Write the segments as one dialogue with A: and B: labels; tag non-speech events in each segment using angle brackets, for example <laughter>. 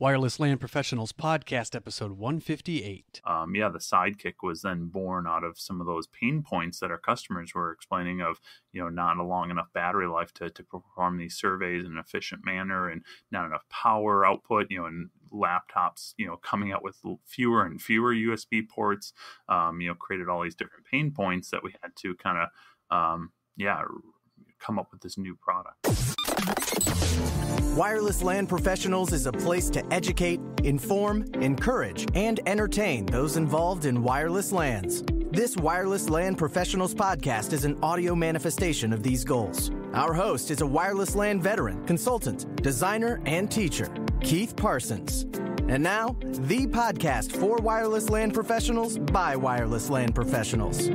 A: Wireless LAN Professionals Podcast, episode 158.
B: Um, yeah, the sidekick was then born out of some of those pain points that our customers were explaining of, you know, not a long enough battery life to, to perform these surveys in an efficient manner and not enough power output, you know, and laptops, you know, coming out with fewer and fewer USB ports, um, you know, created all these different pain points that we had to kind of, um, yeah, come up with this new product.
C: Wireless LAN Professionals is a place to educate, inform, encourage, and entertain those involved in wireless LANs. This Wireless LAN Professionals podcast is an audio manifestation of these goals. Our host is a wireless LAN veteran, consultant, designer, and teacher, Keith Parsons. And now, the podcast for wireless LAN professionals by wireless LAN professionals.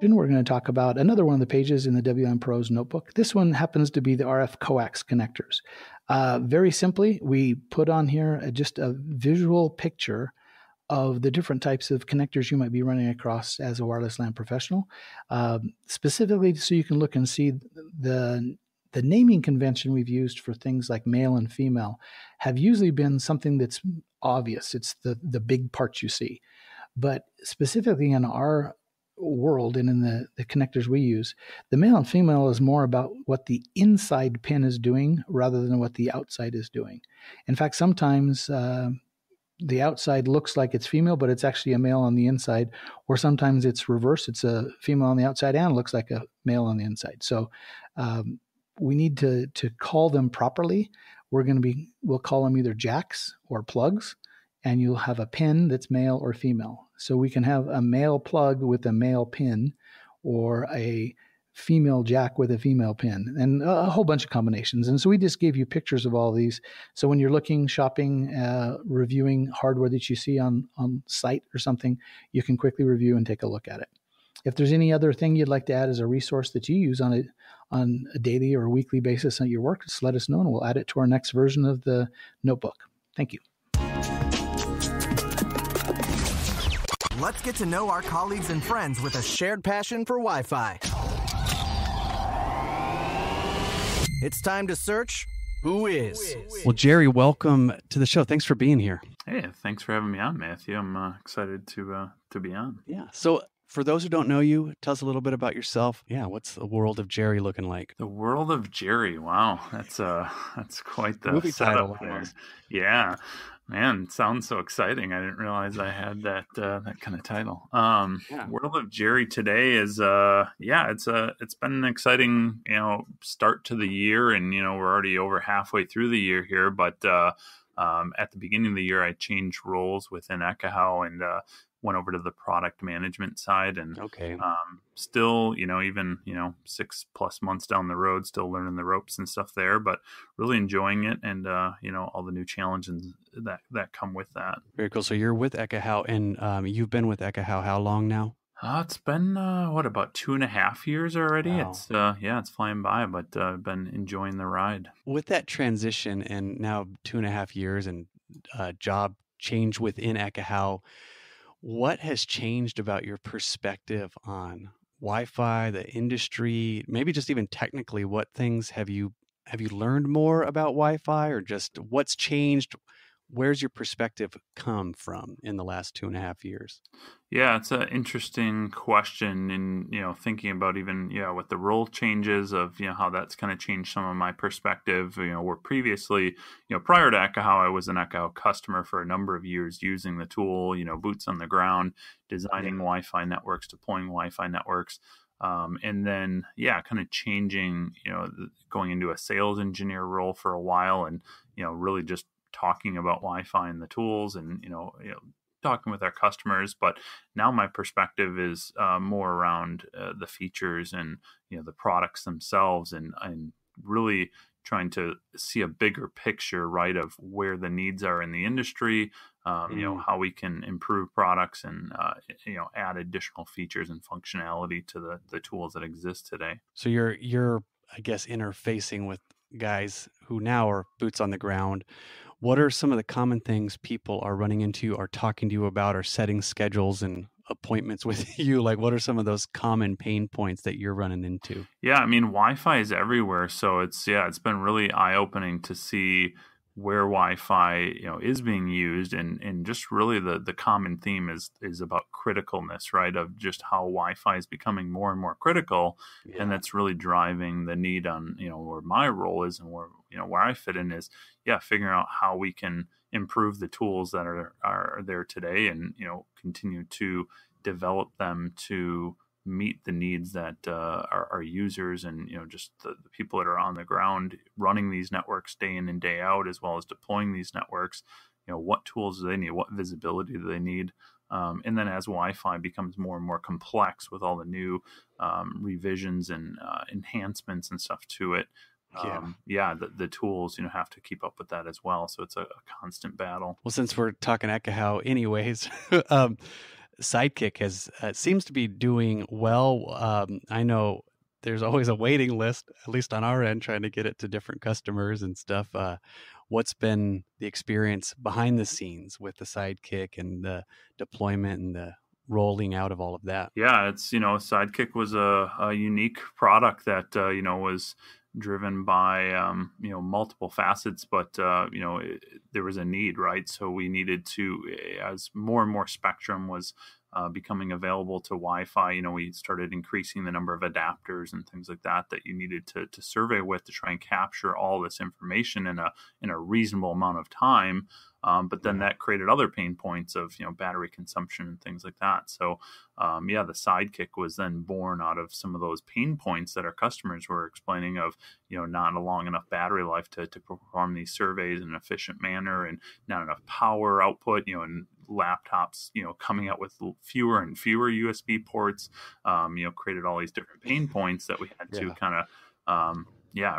D: We're going to talk about another one of the pages in the WLAN Pros notebook. This one happens to be the RF coax connectors. Uh, very simply, we put on here a, just a visual picture of the different types of connectors you might be running across as a wireless LAN professional, um, specifically so you can look and see the the naming convention we've used for things like male and female have usually been something that's obvious. It's the the big parts you see, but specifically in our world and in the, the connectors we use, the male and female is more about what the inside pin is doing rather than what the outside is doing. In fact, sometimes uh, the outside looks like it's female, but it's actually a male on the inside, or sometimes it's reverse. It's a female on the outside and looks like a male on the inside. So um, we need to to call them properly. We're going to be we'll call them either jacks or plugs, and you'll have a pin that's male or female. So we can have a male plug with a male pin or a female jack with a female pin and a whole bunch of combinations. And so we just gave you pictures of all these. So when you're looking, shopping, uh, reviewing hardware that you see on, on site or something, you can quickly review and take a look at it. If there's any other thing you'd like to add as a resource that you use on a, on a daily or weekly basis at your work, just let us know and we'll add it to our next version of the notebook. Thank you.
C: Let's get to know our colleagues and friends with a shared passion for Wi Fi. It's time to search who is.
A: Well, Jerry, welcome to the show. Thanks for being here.
B: Hey, thanks for having me on, Matthew. I'm uh, excited to uh, to be on.
A: Yeah. So, for those who don't know you, tell us a little bit about yourself. Yeah, what's the world of Jerry looking like?
B: The world of Jerry. Wow, that's uh <laughs> that's quite the
A: movie
B: setup
A: title.
B: there. Yeah. Man, sounds so exciting. I didn't realize I had that uh, that kind of title. Um,
A: Yeah.
B: World of Jerry today is uh yeah, it's a it's been an exciting, you know, start to the year and you know, we're already over halfway through the year here, but uh um, at the beginning of the year I changed roles within Ekahau and uh, went over to the product management side and
A: Okay.
B: um, still, you know, even you know, six plus months down the road, still learning the ropes and stuff there, but really enjoying it, and uh, you know, all the new challenges that that come with that.
A: Very cool. So you're with Ekahau, and um, you've been with Ekahau how long now?
B: Uh, it's been uh, what about two and a half years already?
A: Wow.
B: It's uh, yeah, it's flying by, but uh, I've been enjoying the ride.
A: With that transition and now two and a half years and uh, job change within Ekahau, what has changed about your perspective on Wi-Fi, the industry, maybe just even technically? What things have you have you learned more about Wi-Fi, or just what's changed? Where's your perspective come from in the last two and a half years?
B: Yeah, it's an interesting question, and you know, thinking about even yeah, with the role changes of you know how that's kind of changed some of my perspective. You know, where previously, you know, prior to Ekahau, I was an Ekahau customer for a number of years, using the tool. You know, boots on the ground, designing Wi-Fi networks, deploying Wi-Fi networks. Um, and then, yeah, kind of changing, you know, going into a sales engineer role for a while, and you know, really just talking about Wi-Fi and the tools, and you know, you know talking with our customers but now my perspective is uh, more around uh, the features and you know the products themselves and and really trying to see a bigger picture right of where the needs are in the industry um, you know
A: Mm.
B: how we can improve products and uh, you know add additional features and functionality to the the tools that exist today
A: So you're you're I guess interfacing with guys who now are boots on the ground. What are some of the common things people are running into, are talking to you about, are setting schedules and appointments with <laughs> you? Like, what are some of those common pain points that you're running into?
B: Yeah, I mean, Wi-Fi is everywhere, so it's yeah, it's been really eye-opening to see where Wi-Fi you know is being used, and and just really the the common theme is is about criticalness, right? Of just how Wi-Fi is becoming more and more critical, yeah. and that's really driving the need on you know where my role is and where you know where I fit in is yeah, figuring out how we can improve the tools that are are there today, and you know continue to develop them to meet the needs that uh, our, our, users and you know just the, the, people that are on the ground running these networks day in and day out as well as deploying these networks you know what tools do they need? What visibility do they need? Um, and then as wi-fi becomes more and more complex with all the new um, revisions and uh, enhancements and stuff to it um, yeah, yeah the, the, tools you know have to keep up with that as well. So it's a, a constant battle.
A: Well since we're talking ekahau anyways <laughs> um, Sidekick has uh, seems to be doing well. Um, I know there's always a waiting list, at least on our end, trying to get it to different customers and stuff. Uh, what's been the experience behind the scenes with the Sidekick and the deployment and the rolling out of all of that?
B: Yeah, it's you know, Sidekick was a, a unique product that uh, you know was driven by um, you know multiple facets, but uh, you know it, there was a need, right? So we needed to, as more and more spectrum was uh, becoming available to Wi-Fi, you know, we started increasing the number of adapters and things like that that you needed to, to survey with to try and capture all this information in a in a reasonable amount of time. Um, but then that created other pain points of you know battery consumption and things like that. So um, yeah, the Sidekick was then born out of some of those pain points that our customers were explaining of you know not a long enough battery life to, to perform these surveys in an efficient manner and not enough power output. You know, and laptops you know coming out with fewer and fewer USB ports. Um, you know, created all these different pain points that we had to yeah. kind of um, yeah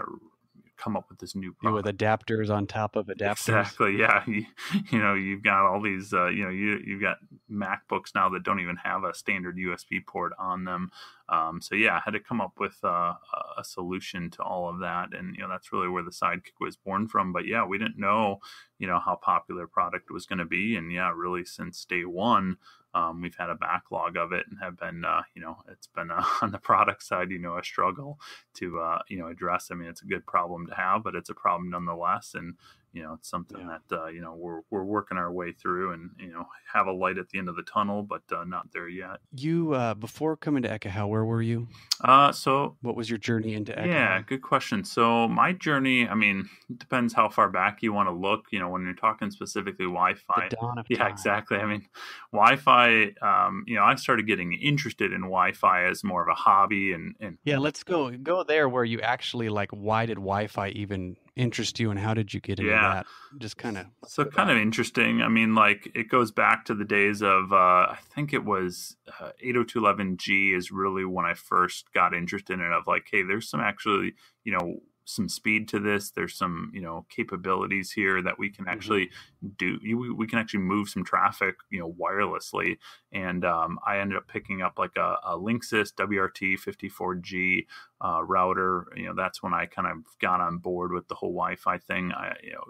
B: come up with this new
A: product. with adapters on top of adapters.
B: Exactly. Yeah. <laughs> You, you know, you've got all these. Uh, you know, you you've got MacBooks now that don't even have a standard USB port on them. Um, so yeah, I had to come up with uh, a solution to all of that, and you know that's really where the Sidekick was born from. But yeah, we didn't know, you know, how popular product was going to be, and yeah, really since day one, um, we've had a backlog of it and have been, uh, you know, it's been uh, <laughs> on the product side, you know, a struggle to, uh, you know, address. I mean, it's a good problem to have, but it's a problem nonetheless. And, you know, it's something yeah. that, uh, you know, we're, we're working our way through and, you know, have a light at the end of the tunnel, but uh, not there yet.
A: You, uh, before coming to Ekahau, where were you?
B: Uh, so
A: what was your journey into Ekahau?
B: Yeah, good question. So my journey, I mean, it depends how far back you want to look, you know, when you're talking specifically Wi-Fi. <laughs> yeah,
A: time.
B: exactly. I mean, Wi-Fi, um, you know, I started getting interested in Wi-Fi as more of a hobby and, and
A: yeah, let's go, go there where you actually like, why did Wi-Fi even interest you and how did you get into yeah. that just kind of
B: so kind of interesting i mean like it goes back to the days of uh, i think it was uh, 802.11g is really when i first got interested in it of like hey there's some actually you know some speed to this. There's some you know capabilities here that we can mm-hmm. actually mm-hmm. do. You, we can actually move some traffic you know wirelessly. And um, I ended up picking up like a, a Linksys WRT 54G uh, router. You know that's when I kind of got on board with the whole Wi-Fi thing. I you know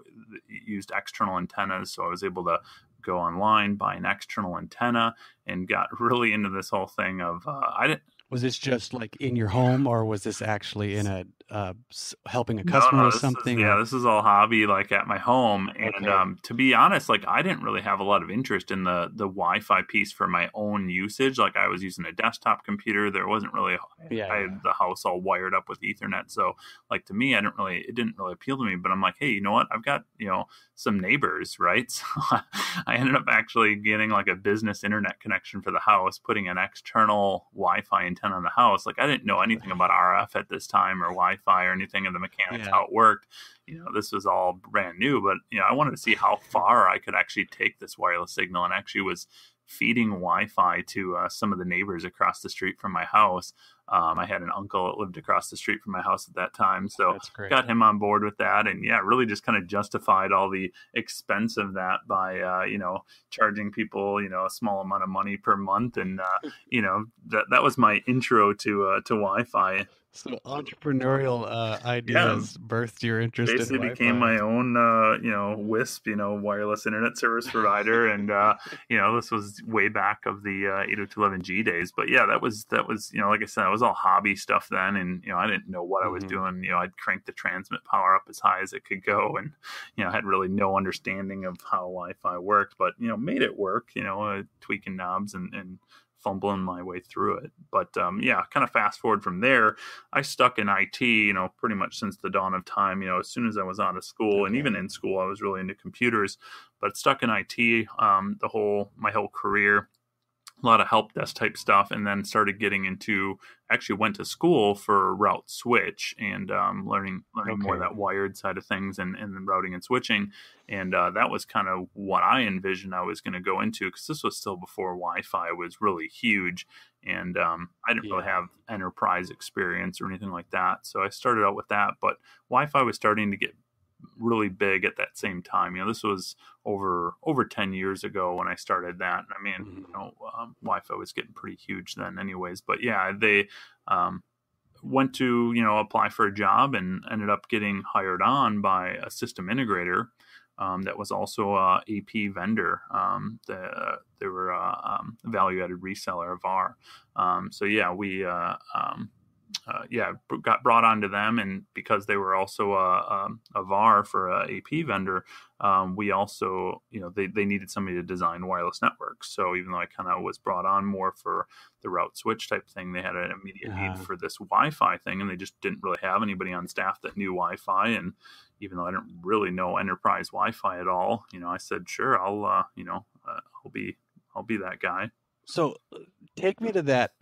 B: used external antennas, so I was able to go online, buy an external antenna, and got <laughs> really into this whole thing of uh, I didn't
A: was this just like in your home, or was this actually in a uh, helping a customer no, no,
B: or
A: something?
B: Is, yeah, this is all hobby, like at my home. And okay. um, to be honest, like I didn't really have a lot of interest in the the Wi-Fi piece for my own usage. Like I was using a desktop computer. There wasn't really, yeah, I had the house all wired up with Ethernet. So like to me, I didn't really, it didn't really appeal to me. But I'm like, hey, you know what? I've got you know some neighbors, right? <laughs> So I ended up actually getting like a business internet connection for the house, putting an external Wi-Fi antenna on the house. Like I didn't know anything about RF at this time or Wi-Fi or anything of the mechanics yeah. how it worked. You know, this was all brand new, but you know, I wanted to see how far I could actually take this wireless signal, and actually was feeding Wi-Fi to uh, some of the neighbors across the street from my house. Um, I had an uncle that lived across the street from my house at that time, so got him on board with that, and yeah, really just kind of justified all the expense of that by uh, you know charging people you know a small amount of money per month, and uh, <laughs> you know that that was my intro to uh, to Wi-Fi.
A: So entrepreneurial uh, ideas yeah. birthed your interest.
B: Basically,
A: in
B: became my own, uh, you know, WISP, you know, wireless internet service provider, <laughs> and uh, you know, this was way back of the uh, 802.11g days. But yeah, that was that was, you know, like I said, it was all hobby stuff then, and you know, I didn't know what mm-hmm. I was mm-hmm. doing. You know, I'd crank the transmit power up as high as it could go, and you know, I had really no understanding of how Wi-Fi worked, but you know, made it work. You know, uh, tweaking knobs and and fumbling my way through it. But um, yeah, kind of fast forward from there, I stuck in IT, you know, pretty much since the dawn of time. You know, as soon as I was out of school, and even in school, I was really into computers. But stuck in IT um, the whole my whole career a lot of help desk type stuff and then started getting into actually went to school for route switch and um, learning learning okay. more of that wired side of things and, and routing and switching and uh, that was kind of what i envisioned i was going to go into because this was still before wi-fi was really huge and um, i didn't yeah. really have enterprise experience or anything like that so i started out with that but wi-fi was starting to get really big at that same time. You know, this was over over ten years ago when I started that. I mean, mm-hmm. you know, um, Wi-Fi was getting pretty huge then, anyways. But yeah, they um, went to you know apply for a job and ended up getting hired on by a system integrator. Um, that was also a AP vendor. Um, the, they were a um, value-added reseller of our. Um, so yeah, we uh, um, uh, yeah, got brought onto them, and because they were also a, um, a, a VAR for a AP vendor, um, we also, you know, they, they needed somebody to design wireless networks. So even though I kind of was brought on more for the route switch type thing, they had an immediate uh-huh. need for this Wi-Fi thing, and they just didn't really have anybody on staff that knew Wi-Fi. And even though I didn't really know enterprise Wi-Fi at all, you know, I said, sure, I'll, uh, you know, uh, I'll be, I'll be that guy.
A: So take me to that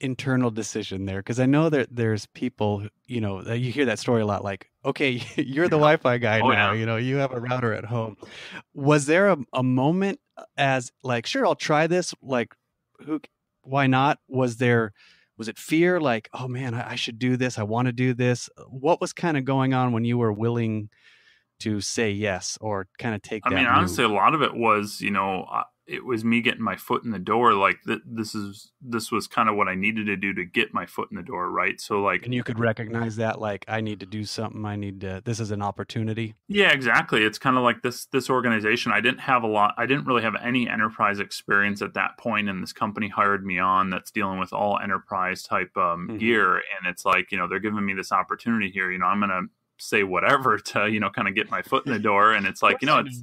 A: internal decision there because I know that there's people, you know, that you hear that story a lot like, okay, <laughs> you're the. Wi-Fi guy oh, now, yeah. you know, you have a router at home. Was there a, a moment uh, as like, sure, I'll try this, like who why not? Was there was it fear like, oh man, I, I should do this, I want to do this? Uh, what was kind of going on when you were willing to say yes or kind of take
B: I mean, honestly, a lot of it was, you know, it was me getting my foot in the door like th- this is this was kind of what i needed to do to get my foot in the door right? So like
A: and you could recognize that like i need to do something i need to this is an opportunity?
B: Yeah exactly. It's kind of like this this organization i didn't have a lot i didn't really have any enterprise experience at that point and this company hired me on that's dealing with all enterprise type um, mm-hmm. gear and it's like you know they're giving me this opportunity here you know i'm gonna say whatever <laughs> to you know kind of get my foot in the door and it's like you know it's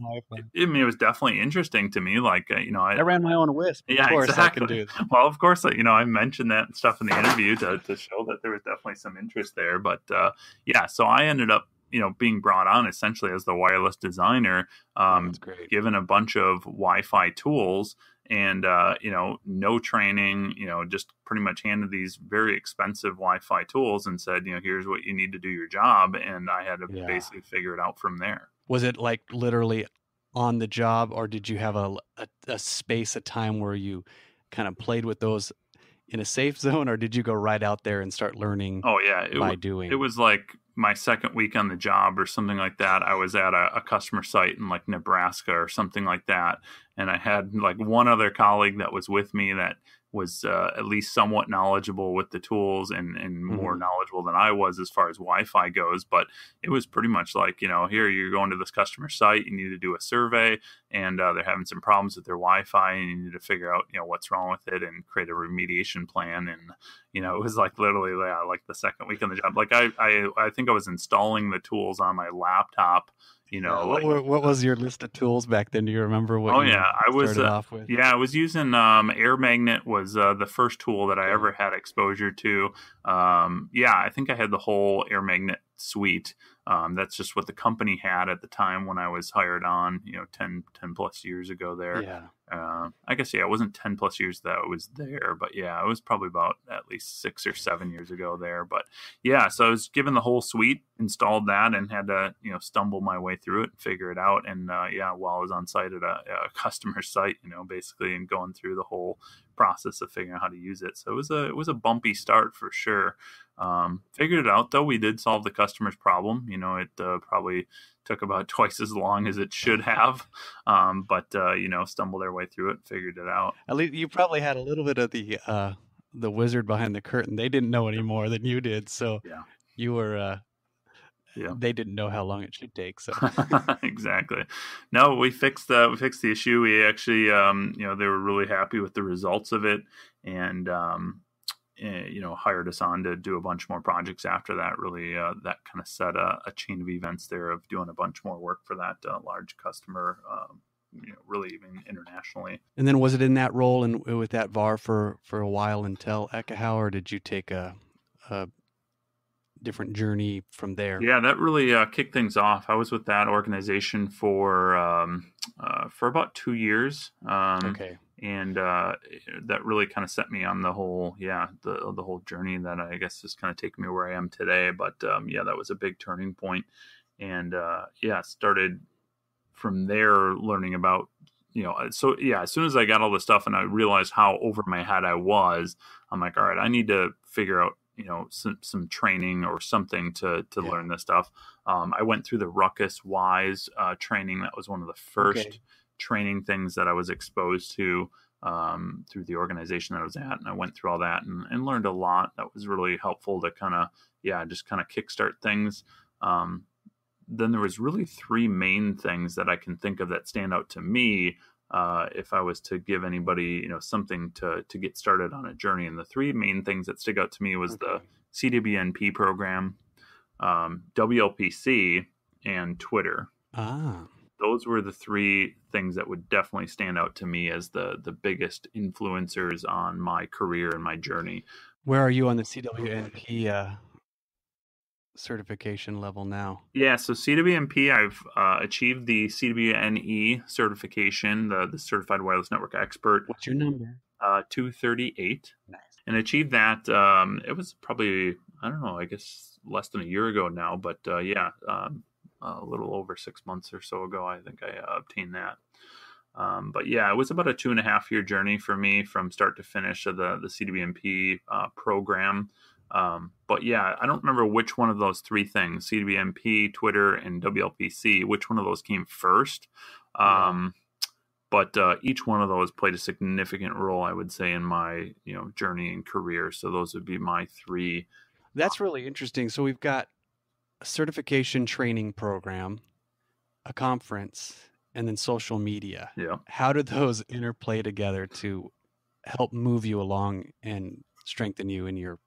B: it, I mean it was definitely interesting to me like uh, you know I,
A: I, ran my own WISP.
B: Yeah exactly. <laughs> well of course you know I mentioned that stuff in the interview to, to show that there was definitely some interest there but uh, yeah so I ended up you know being brought on essentially as the wireless designer um, given a bunch of Wi-Fi tools and uh, you know no training you know just pretty much handed these very expensive wi-fi tools and said you know here's what you need to do your job and i had to yeah. basically figure it out from there
A: was it like literally on the job or did you have a, a, a space a time where you kind of played with those in a safe <laughs> zone or did you go right out there and start learning
B: oh yeah
A: it by doing
B: it was like my second week on the job or something like that, I was at a, a, customer site in like Nebraska or something like that. And I had like one other colleague that was with me that was uh, at least somewhat knowledgeable with the tools and, and more mm-hmm. knowledgeable than I was as far as Wi-Fi goes. But it was pretty much like, you know, here you're going to this customer site, you need to do a survey, and uh, they're having some problems with their Wi-Fi, and you need to figure out, you know, what's wrong with it and create a remediation plan. And you know, it was like literally yeah, like the second week on the job. Like I, I, I think I was installing the tools on my laptop you know
A: what, like, what, was your list of tools back then do you remember what
B: oh yeah i was uh, yeah i was using um, AirMagnet was uh, the first tool that i ever had exposure to um, yeah i think i had the whole AirMagnet suite. Um, that's just what the company had at the time when I was hired on, you know, 10, 10 plus years ago there.
A: Yeah.
B: Uh, I guess, yeah, it wasn't 10 plus years that I was there, but yeah, it was probably about at least six or seven years ago there. But yeah, so I was given the whole suite, installed that, and had to, you know, stumble my way through it and figure it out. And uh, yeah, while I was on site at a, a <laughs> customer site, you know, basically, and going through the whole process of figuring out how to use it. So it was a, it was a bumpy start for sure. Um, figured it out though. We did solve the customer's problem. You know, it uh, probably took about <laughs> twice as long as it should have, um, but uh, you know, stumbled their way through it, figured it out.
A: At least you probably had a little bit of the uh, the wizard behind the curtain. They didn't know any more than you did, so
B: Yeah.
A: you were. Uh,
B: Yeah.
A: They didn't know how long it should take. So <laughs>
B: exactly. No, we fixed the we fixed the issue. We actually, um, you know, they were really happy with the results of it, and um, eh, you know, hired us on to do a bunch more projects after that. Really, uh, that kind of set a, a chain of events there of doing a bunch more work for that uh, large customer. Um, you know, really even internationally.
A: And then was it in that role and with that VAR for for a while until Ekahau, or did you take a, a different journey from there?
B: Yeah, that really uh, kicked things off. I was with that organization for um, uh, for about two years. Um,
A: Okay.
B: And uh, that really kind of set me on the whole yeah the the whole journey that I guess is kind of taking me where I am today. But um, yeah, that was a big turning point, and uh, yeah, started from there learning about you know so yeah as soon as I got all the stuff and I realized how over my head I was, I'm like all right, I need to figure out you know some some training or something to to
A: Yeah.
B: learn this stuff. Um, I went through the Ruckus Wise uh, training. That was one of the first
A: Okay.
B: Training things that I was exposed to um, through the organization that I was at, and I went through all that and, and learned a lot. That was really helpful to kind of yeah, just kind of kickstart things. Um, then there was really three main things that I can think of that stand out to me. Uh, if I was to give anybody, you know, something to to get started on a journey, and the three main things that stick out to me was the CWNP program, um, WLPC, and Twitter
A: Ah.
B: Those were the three things that would definitely stand out to me as the the biggest influencers on my career and my journey.
A: Where are you on the CWNP uh, certification level now?
B: Yeah, so CWNP, I've uh, achieved the CWNE certification, the the Certified Wireless Network Expert,
A: What's your number?
B: uh, 238,
A: Nice.
B: and achieved that. Um, it was probably I don't know, I guess less than a year ago now, but uh, yeah, um, a little over six months or so ago, I think I uh, obtained that. Um, but yeah, it was about a two and a half year journey for me from start to finish of the the CWNP uh, program. Um, but yeah, I don't remember which one of those three things CWNP, Twitter, and WLPC, which one of those came first. Um, but uh, each one of those played a significant role, I would say, in my you know journey and career. So those would be my three.
A: That's really interesting. So we've got a certification training program, a conference, and then social media.
B: Yeah.
A: How did those interplay together to help move you along and strengthen you in your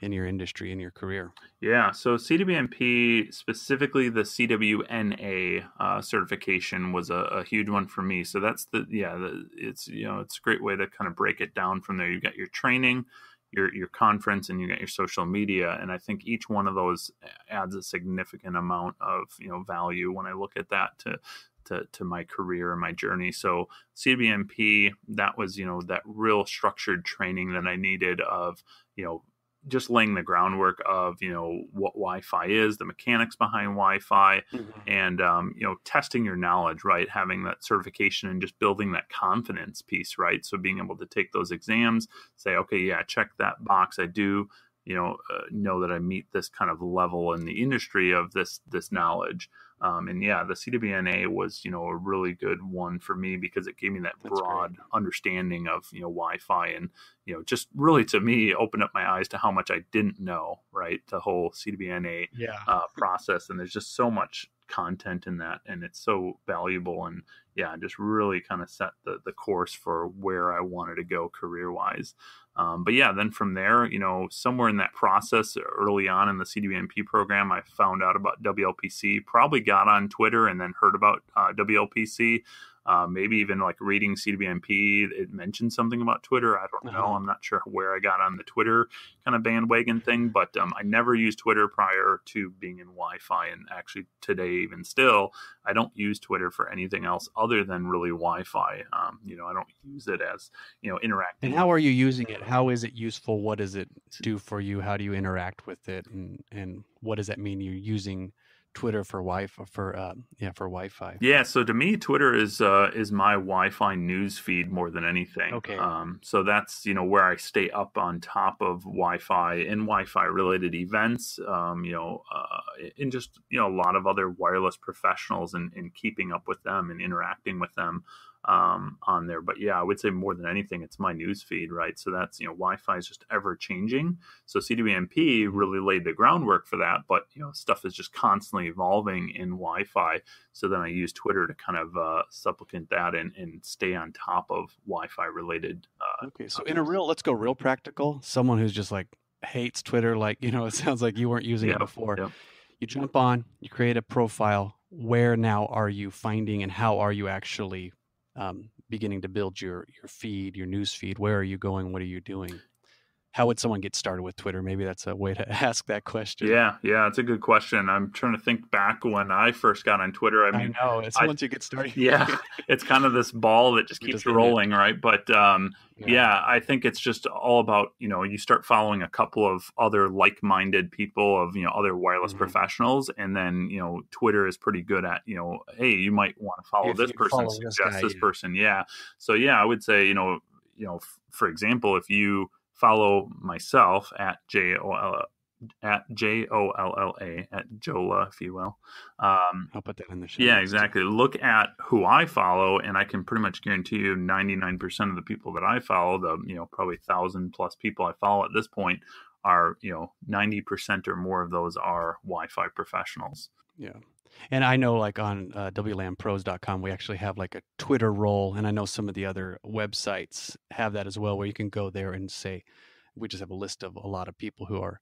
A: in your industry in your career?
B: Yeah, so CWNP, specifically the CWNA uh, certification, was a, a huge one for me. So that's the yeah, the, it's you know it's a great way to kind of break it down from there. You got your training, your your conference, and you got your social media, and I think each one of those adds a significant amount of you know value when I look at that to. To, to my career and my journey. So CWNP that was, you know, that real structured training that I needed of, you know, just laying the groundwork of you know what Wi-Fi is, the mechanics behind Wi-Fi, and um, you know testing your knowledge, right? Having that certification and just building that confidence piece, right? So being able to take those exams, say, okay, yeah, check that box. I do, you know, uh, know that I meet this kind of level in the industry of this this knowledge. Um, and yeah, the CWNA was, you know, a really good one for me because it gave me that
A: That's
B: broad understanding of, you know, Wi-Fi and, you know, just really to me opened up my eyes to how much I didn't know, right? The whole CWNA
A: Yeah.
B: uh, process, and there's just so much content in that, and it's so valuable, and yeah, just really kind of set the the course for where I wanted to go career wise. Um, but yeah, then from there, you know, somewhere in that process, early on in the CWNP program, I found out about WLPC. Probably got on Twitter and then heard about uh, WLPC. Uh, maybe even like reading CWNP, it mentioned something about Twitter. I don't know.
A: Uh-huh.
B: I'm not sure where I got on the Twitter kind of bandwagon thing, but um, I never used Twitter prior to being in Wi-Fi, and actually today, even still, I don't use Twitter for anything else other than really Wi-Fi. Um, you know, I don't use it as you know interacting.
A: And how are you using it? How is it useful? What does it do for you? How do you interact with it? And and what does that mean? You're using Twitter for Wi-Fi for uh, yeah for Wi-Fi.
B: Yeah, so to me, Twitter is uh, is my Wi-Fi news feed more than anything.
A: Okay.
B: Um, so that's you know where I stay up on top of Wi-Fi and Wi-Fi related events. Um, you know, uh, and just you know a lot of other wireless professionals and, and keeping up with them and interacting with them um, on there. But yeah, I would say more than anything, it's my news feed, right? So that's you know Wi-Fi is just ever changing. So CWNP really laid the groundwork for that, but you know stuff is just constantly evolving in Wi-Fi. So then I use Twitter to kind of uh, supplicate that and, and stay on top of Wi-Fi related. Uh,
A: Okay, so in a real, let's go real practical. Someone who's just like hates Twitter, like <laughs> you know, it sounds like you weren't using it before.
B: yep.
A: You jump on, you create a profile. Where now are you finding, and how are you actually um, beginning to build your your feed, your news feed? Where are you going? What are you doing? How would someone get started with Twitter? Maybe that's a way to <laughs> ask that question.
B: yeah, yeah, it's a good question. I'm trying to think back when I first got on Twitter. I
A: I,
B: mean,
A: know. It's
B: I-
A: once you get started.
B: yeah, <laughs> it's kind of this ball that just keeps
A: just
B: rolling, right? But um, yeah. I think it's just all about you know you start following a couple of other like-minded people of you know other wireless
A: Mhm.
B: professionals, and then you know Twitter is pretty good at you know hey you might want to follow
A: If
B: this person,
A: follow this
B: suggest
A: guy,
B: this
A: yeah.
B: person, yeah. So yeah, I would say you know you know f- for example if you follow myself at j o l at j o l l a at jola if you will. Um,
A: I'll put that in the show.
B: yeah, exactly. Look at who I follow, and I can pretty much guarantee you 99% of the people that I follow, the you know probably thousand plus people I follow at this point, are you know 90% or more of those are Wi-Fi professionals.
A: Yeah. And I know like on uh, WLANpros.com, we actually have like a Twitter roll. And I know some of the other websites have that as well, where you can go there and say, we just have a list of a lot of people who are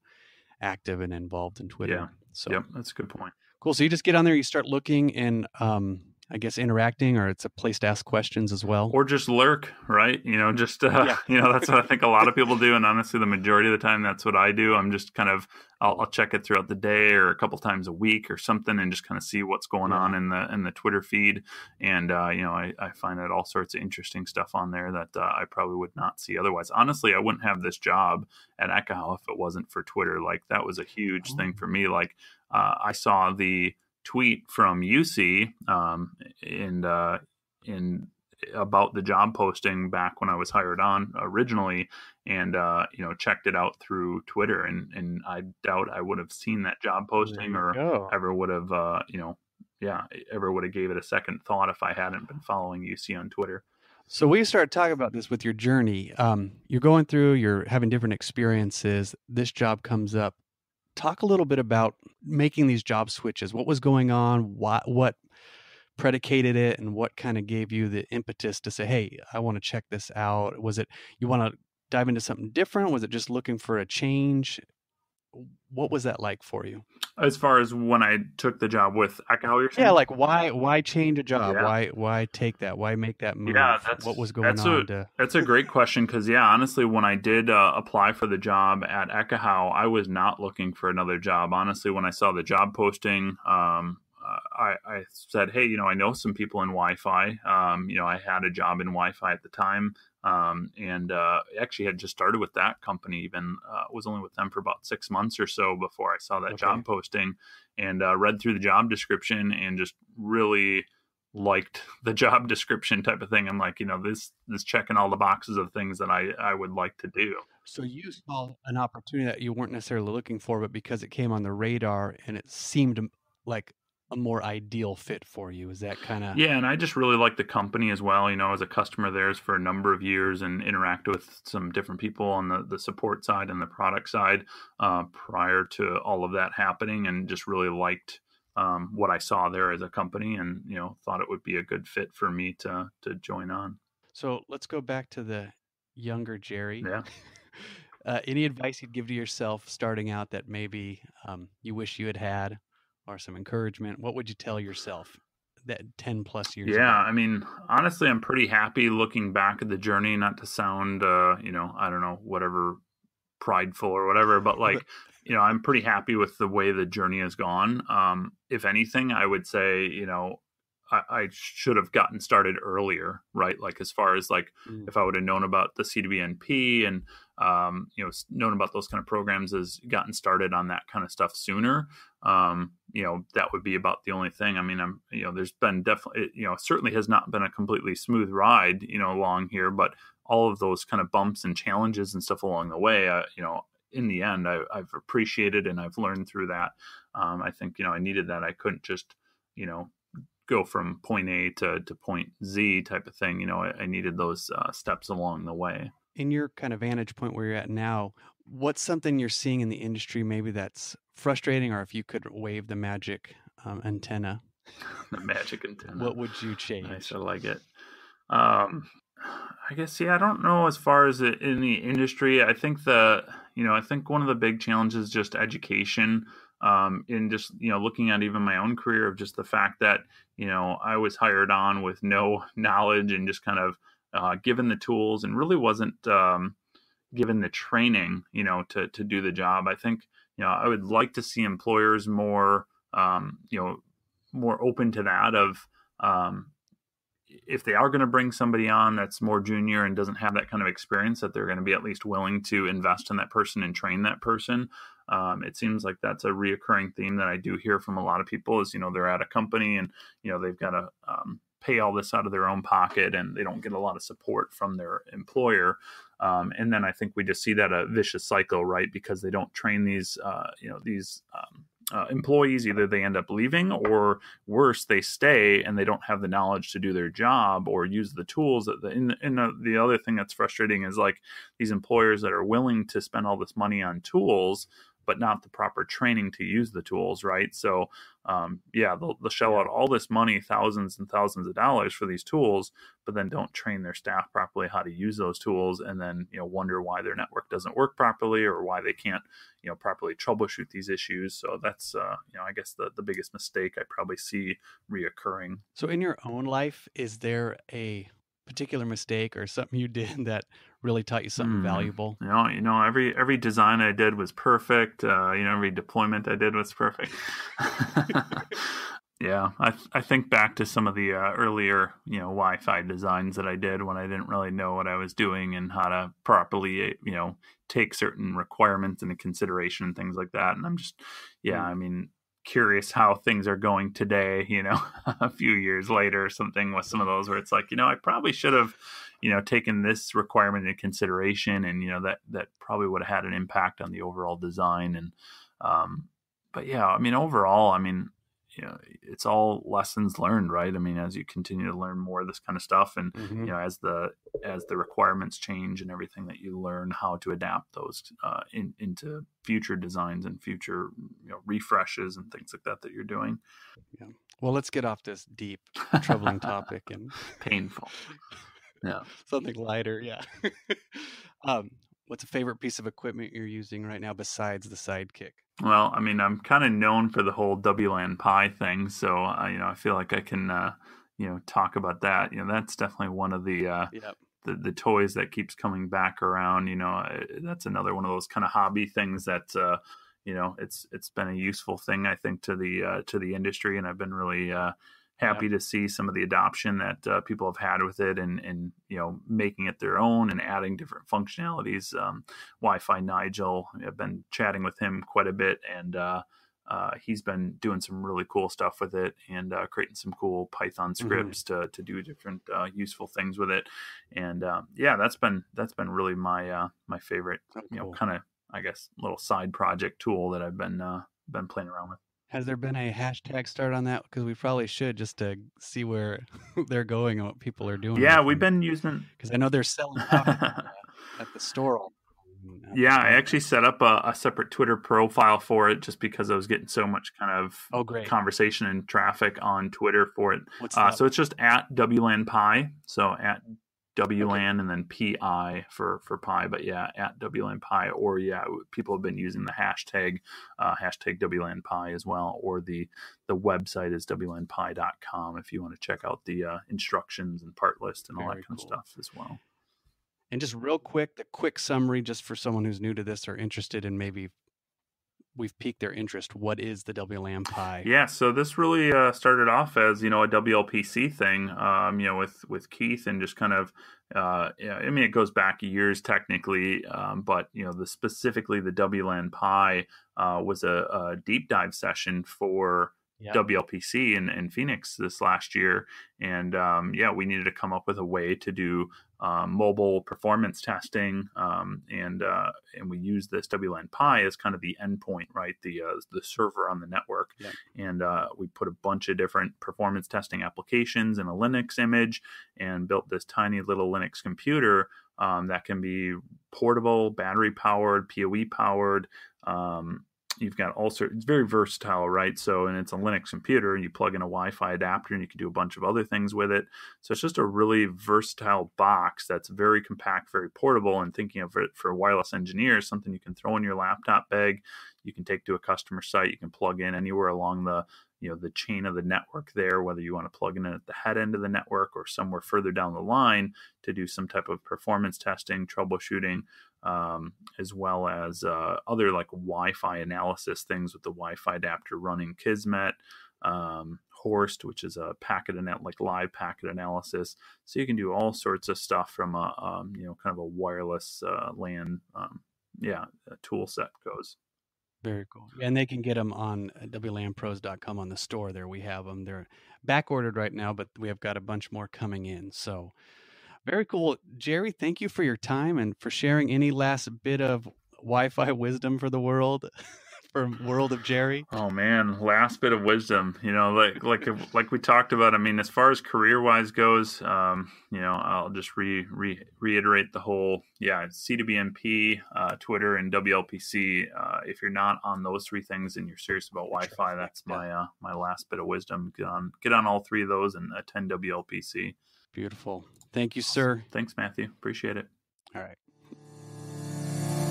A: active and involved in Twitter.
B: Yeah.
A: So
B: Yep, that's a good point.
A: cool. So you just get on there, you start looking and um, I guess interacting, or it's a place to ask questions as well.
B: Or just lurk, right? You know, just uh,
A: Yeah. <laughs>
B: you know that's what I think a lot of people do, and honestly, the majority of the time, that's what I do. I'm just kind of I'll, I'll check it throughout the day or a couple times a week or something, and just kind of see what's going
A: Yeah.
B: on in the in the Twitter feed. And uh, you know, I, I find out all sorts of interesting stuff on there that uh, I probably would not see otherwise. Honestly, I wouldn't have this job at Ekahau if it wasn't for Twitter. Like that was a huge thing for me. Like uh, I saw the tweet from UC um, and uh, in about the job posting back when I was hired on originally, and uh, you know checked it out through Twitter, and and I doubt I would have seen that job posting or
A: go.
B: ever would have uh, you know yeah ever would have gave it a second thought if I hadn't been following UC on Twitter.
A: So we started talking about this with your journey. Um, you're going through, you're having different experiences. This job comes up. Talk a little bit about making these job switches. What was going on? What what predicated it, and what kind of gave you the impetus to say, "Hey, I want to check this out"? Was it you want to dive into something different? Was it just looking for a change? What was that like for you?
B: As far as when I took the job with Ekahau, you're saying?
A: Yeah, like why why change a job?
B: Yeah.
A: Why why take that? Why make that move?
B: Yeah, that's-
A: what was going
B: that's
A: on?
B: a-
A: to,
B: That's a great question because, yeah, honestly, when I did uh, apply for the job at Ekahau, I was not looking for another job. Honestly, when I saw the job posting, um, I, I said, hey, you know, I know some people in Wi Fi. Um, you know, I had a job in Wi Fi at the time. Um, and uh, actually had just started with that company, even uh, was only with them for about six months or so before I saw that
A: Okay.
B: job posting and uh, read through the job description and just really liked <laughs> the job description type of thing. I'm like, you know, this this checking all the boxes of things that I I would like to do.
A: So you saw an opportunity that you weren't necessarily looking for, but because it came on the radar and it seemed like a more ideal fit for you, is that kind of
B: Yeah, and I just really like the company as well. You know, as a customer theirs for a number of years and interact with some different people on the, the support side and the product side uh, prior to all of that happening, and just really liked um, what I saw there as a company, and you know, thought it would be a good fit for me to to join on.
A: So let's go back to the younger Jerry.
B: Yeah. <laughs>
A: uh, any advice you'd give to yourself starting out that maybe um, you wish you had had, or some encouragement? What would you tell yourself that 10 plus years
B: yeah
A: ago?
B: i mean honestly i'm pretty happy looking back at the journey not to sound uh you know i don't know whatever prideful or whatever but like <laughs> you know i'm pretty happy with the way the journey has gone um if anything i would say you know I, I should have gotten started earlier, right? Like as far as like
A: Mm.
B: if I would have known about the CWNP and um, you know known about those kind of programs has gotten started on that kind of stuff sooner, um, you know that would be about the only thing. I mean, I'm you know there's been definitely you know certainly has not been a completely smooth ride you know along here, but all of those kind of bumps and challenges and stuff along the way, uh, you know. In the end, I, I've appreciated and I've learned through that. Um, I think you know I needed that. I couldn't just you know go from point A to, to point Z type of thing. You know, I, I needed those uh, steps along the way.
A: In your kind of vantage point where you're at now, what's something you're seeing in the industry maybe that's frustrating, or if you could wave the magic um, antenna, <laughs>
B: The magic antenna.
A: what would you change?
B: Nice, I like it. Um, I guess yeah, I don't know as far as it, in the industry. I think the you know I think one of the big challenges is just education. Um, in just you know looking at even my own career of just the fact that you know I was hired on with no knowledge and just kind of uh, given the tools and really wasn't um, given the training you know to to do the job. I think you know I would like to see employers more um, you know more open to that of um, if they are going to bring somebody on that's more junior and doesn't have that kind of experience, that they're going to be at least willing to invest in that person and train that person. Um, it seems like that's a reoccurring theme that I do hear from a lot of people is, you know, they're at a company and, you know, they've got a, um, pay all this out of their own pocket and they don't get a lot of support from their employer. Um, and then I think we just see that a vicious cycle, right? Because they don't train these, uh, you know, these um, uh, employees either they end up leaving or worse they stay and they don't have the knowledge to do their job or use the tools that the, and, and the, the other thing that's frustrating is like these employers that are willing to spend all this money on tools but not the proper training to use the tools right? So um, yeah they'll, they'll shell out all this money thousands and thousands of dollars for these tools but then don't train their staff properly how to use those tools and then you know wonder why their network doesn't work properly or why they can't you know properly troubleshoot these issues. So that's uh, you know i guess the, the biggest mistake i probably see reoccurring.
A: So, in your own life, is there a particular mistake or something you did <laughs> that really taught you something
B: Hmm.
A: valuable?
B: you know you know every every design i did was perfect uh, you know every deployment i did was perfect <laughs> yeah I, I think back to some of the uh, earlier you know wi-fi designs that i did when i didn't really know what i was doing and how to properly you know take certain requirements into consideration and things like that and i'm just yeah
A: Hmm.
B: i mean curious how things are going today you know <laughs> a few years later or something with some of those where it's like you know i probably should have you know taken this requirement into consideration and you know that that probably would have had an impact on the overall design and um but yeah i mean overall i mean you know it's all lessons learned right i mean as you continue to learn more of this kind of stuff and
A: Mhm.
B: you know as the as the requirements change and everything that you learn how to adapt those uh, in, into future designs and future you know refreshes and things like that that you're doing Yeah.
A: Well, let's get off this deep, troubling <laughs> topic and
B: painful yeah <laughs>
A: something lighter. Yeah. <laughs> um, what's a favorite piece of equipment you're using right now besides the Sidekick?
B: Well, I mean, I'm kind of known for the whole WLAN Pi thing, so uh, you know, I feel like I can, uh, you know, talk about that. You know, that's definitely one of the, uh,
A: Yep.
B: the the toys that keeps coming back around. You know, uh, that's another one of those kind of hobby things that, uh, you know, it's it's been a useful thing I think to the uh, to the industry, and I've been really uh, happy to see some of the adoption that uh, people have had with it, and and you know, making it their own and adding different functionalities. Um, Wi-Fi Nigel, I've been chatting with him quite a bit, and uh, uh, he's been doing some really cool stuff with it and uh, creating some cool Python scripts to to do different uh, useful things with it. And um, yeah, that's been that's been really my uh, my favorite,
A: Oh,
B: you know, kind of I guess little side project tool that I've been uh, been playing around with.
A: Has there been a hashtag start on that? Because we probably should just to see where <laughs> they're going and what people are doing.
B: Yeah, we've been using.
A: because I know they're selling <laughs> out at, the- store. all the time, at the
B: Yeah, I actually set up a, a separate Twitter profile for it just because I was getting so much kind of
A: Oh, great.
B: conversation and traffic on Twitter for it.
A: What's
B: Uh, so it's just at WLAN Pi. So at WLAN and then PI for for Pi, but yeah, at WLAN Pi, or yeah, people have been using the hashtag uh, hashtag WLAN Pi as well, or the the website is WLANPi.com if you want to check out the uh, instructions and part list and all
A: Very
B: that kind
A: cool.
B: of stuff as well.
A: And just real quick, the quick summary, just for someone who's new to this or interested in maybe we've piqued their interest. What is the WLAN Pi?
B: Yeah, so this really uh, started off as you know a WLPC thing, um, you know, with with Keith and just kind of, uh, yeah, I mean, it goes back years technically, um, but you know, the specifically the WLAN Pi uh, was a, a deep dive session for
A: Yeah.
B: WLPC in, in Phoenix this last year. And um, yeah, we needed to come up with a way to do um, mobile performance testing. Um, and uh, and we use this WLAN Pi as kind of the endpoint, right? The uh, the server on the network.
A: Yeah.
B: And uh, we put a bunch of different performance testing applications in a Linux image and built this tiny little Linux computer um, that can be portable, battery powered, PoE powered. Um, you've got all sorts it's very versatile right? So and it's a linux computer and you plug in a wi-fi adapter and you can do a bunch of other things with it. So it's just a really versatile box that's very compact very portable and thinking of it for wireless engineers something you can throw in your laptop bag. You can take to a customer site. You can plug in anywhere along the you know the chain of the network there whether you want to plug in at the head end of the network or somewhere further down the line to do some type of performance testing troubleshooting um, as well as uh, other like Wi-Fi analysis things with the Wi-Fi adapter running Kismet, um, Horst, which is a packet and like live packet analysis. So you can do all sorts of stuff from a um, you know kind of a wireless uh, LAN um, yeah tool set goes.
A: Very cool. And they can get them on uh, WLANpros.com on the store. There we have them. They're back ordered right now, but we have got a bunch more coming in. So very cool. Jerry, thank you for your time and for sharing any last bit of Wi Fi wisdom for the world, <laughs> for World of Jerry.
B: Oh man, last bit of wisdom. You know, like like like we talked about. I mean, as far as career wise goes, um, you know, I'll just re, re reiterate the whole. Yeah, CWNP, uh, Twitter, and WLPC. Uh, if you're not on those three things and you're serious about Wi-Fi, that's my uh, my last bit of wisdom. Get on get on all three of those and attend WLPC.
A: Beautiful. Thank you, sir.
B: Thanks, Matthew. Appreciate it.
A: All right.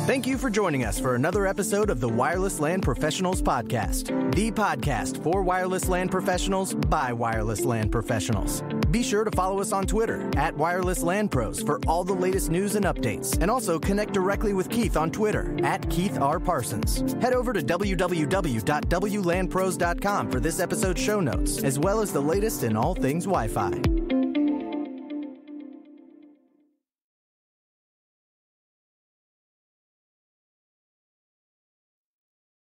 C: Thank you for joining us for another episode of the Wireless LAN Professionals Podcast, the podcast for wireless LAN professionals by wireless LAN professionals. Be sure to follow us on Twitter at Wireless LAN Pros for all the latest news and updates, and also connect directly with Keith on Twitter at Keith R. Parsons. Head over to www.wlanpros.com for this episode's show notes, as well as the latest in all things Wi Fi.